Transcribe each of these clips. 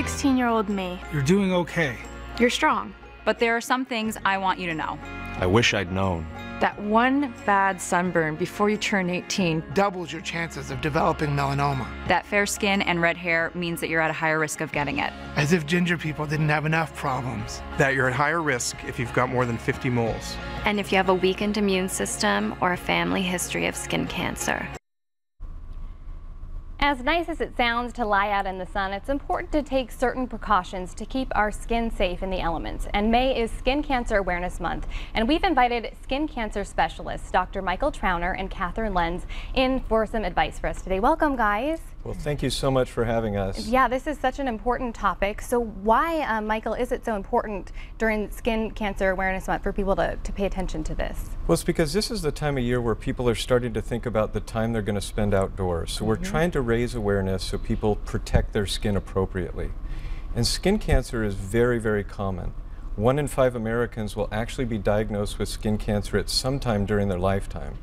16 year old me. You're doing okay. You're strong. But there are some things I want you to know. I wish I'd known. That one bad sunburn before you turn 18 doubles your chances of developing melanoma. That fair skin and red hair means that you're at a higher risk of getting it. As if ginger people didn't have enough problems. That you're at higher risk if you've got more than 50 moles. And if you have a weakened immune system or a family history of skin cancer. As nice as it sounds to lie out in the sun, it's important to take certain precautions to keep our skin safe in the elements. And May is Skin Cancer Awareness Month, and we've invited skin cancer specialists Dr. Michael Trauner and Catherine Lenz in for some advice for us today. Welcome, guys. Well, thank you so much for having us. Yeah, this is such an important topic. So why, uh, Michael, is it so important during Skin Cancer Awareness Month for people to, to pay attention to this? Well, it's because this is the time of year where people are starting to think about the time they're going to spend outdoors. So mm -hmm. we're mm-hmm. trying to raise awareness so people protect their skin appropriately. And skin cancer is very, very common. One in five Americans will actually be diagnosed with skin cancer at some time during their lifetime.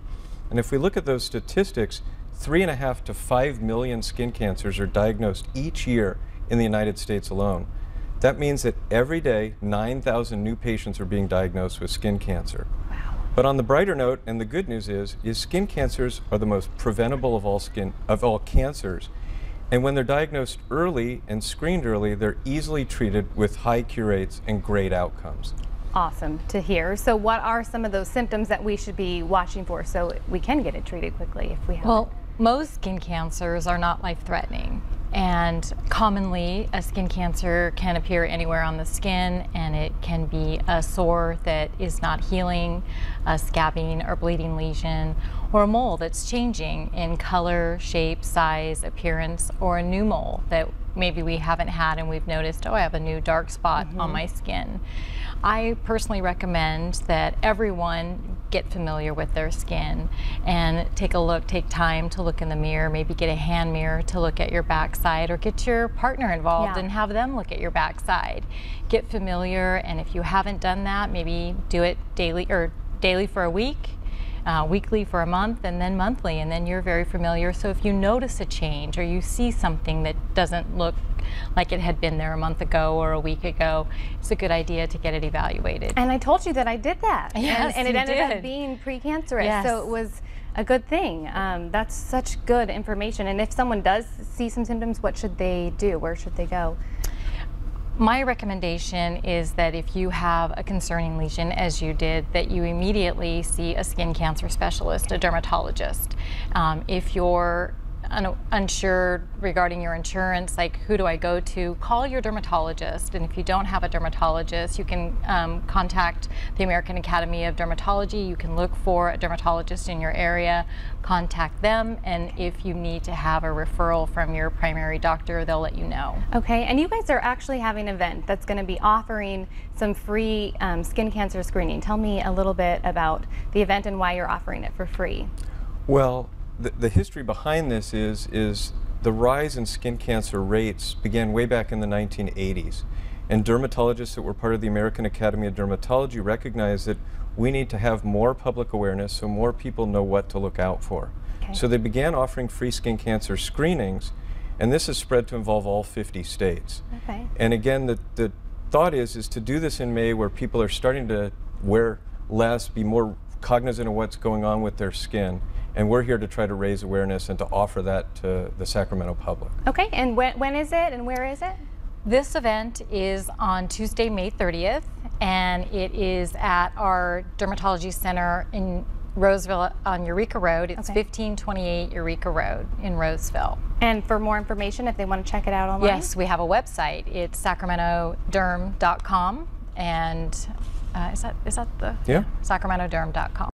And if we look at those statistics, three and a half to five million skin cancers are diagnosed each year in the United States alone. That means that every day, 9,000 new patients are being diagnosed with skin cancer. Wow. But on the brighter note, and the good news is, is skin cancers are the most preventable of all skin of all cancers. And when they're diagnosed early and screened early, they're easily treated with high cure rates and great outcomes. Awesome to hear. So what are some of those symptoms that we should be watching for so we can get it treated quickly if we have well, it? Most skin cancers are not life-threatening and commonly a skin cancer can appear anywhere on the skin and it can be a sore that is not healing, a scabbing or bleeding lesion, or a mole that's changing in color, shape, size, appearance, or a new mole that maybe we haven't had and we've noticed, oh, I have a new dark spot mm -hmm. on my skin. I personally recommend that everyone get familiar with their skin and take a look, take time to look in the mirror, maybe get a hand mirror to look at your backside or get your partner involved yeah. and have them look at your backside. Get familiar and if you haven't done that, maybe do it daily or daily for a week uh, weekly for a month and then monthly and then you're very familiar. So if you notice a change or you see something that doesn't look like it had been there a month ago or a week ago, it's a good idea to get it evaluated. And I told you that I did that. Yes, and, and it ended did. up being precancerous. Yes. So it was a good thing. Um, that's such good information. And if someone does see some symptoms, what should they do? Where should they go? My recommendation is that if you have a concerning lesion, as you did, that you immediately see a skin cancer specialist, a dermatologist. Um, if you're un unsure regarding your insurance, like who do I go to, call your dermatologist. And if you don't have a dermatologist, you can um, contact the American Academy of Dermatology. You can look for a dermatologist in your area, contact them, and if you need to have a referral from your primary doctor, they'll let you know. Okay, and you guys are actually having an event that's going to be offering some free um, skin cancer screening. Tell me a little bit about the event and why you're offering it for free. Well, the, the history behind this is, is the rise in skin cancer rates began way back in the 1980s. And dermatologists that were part of the American Academy of Dermatology recognized that we need to have more public awareness so more people know what to look out for. Okay. So they began offering free skin cancer screenings, and this has spread to involve all 50 states. Okay. And again, the, the thought is, is to do this in May where people are starting to wear less, be more cognizant of what's going on with their skin. And we're here to try to raise awareness and to offer that to the Sacramento public. Okay, and when, when is it and where is it? This event is on Tuesday, May 30th, and it is at our Dermatology Center in Roseville on Eureka Road. It's okay. 1528 Eureka Road in Roseville. And for more information, if they want to check it out online? Yes, we have a website. It's sacramentoderm.com, and uh, is that is that the yeah. sacramentoderm.com.